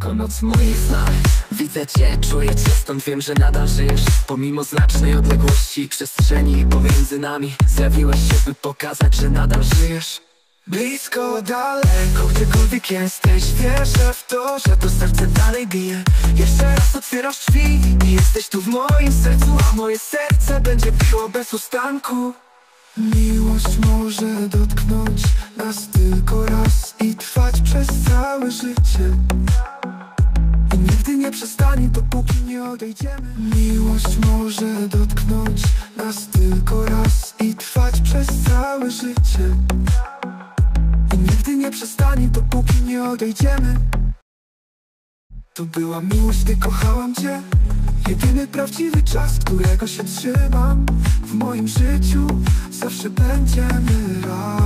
To noc moich znań Widzę cię, czuję cię, stąd wiem, że nadal żyjesz. Pomimo znacznej odległości i przestrzeni pomiędzy nami Zjawiłeś się, by pokazać, że nadal żyjesz. Blisko, daleko, gdziekolwiek jesteś Wierzę w to, że to serce dalej bije. Jeszcze raz otwierasz drzwi i jesteś tu w moim sercu A moje serce będzie piło bez ustanku. Miłość może dotknąć nas tylko raz I trwać przez całe życie przestanie, dopóki nie odejdziemy. Miłość może dotknąć nas tylko raz I trwać przez całe życie. I nigdy nie przestanie, dopóki nie odejdziemy. To była miłość, ty kochałam cię. Jedyny prawdziwy czas, którego się trzymam W moim życiu zawsze będziemy razem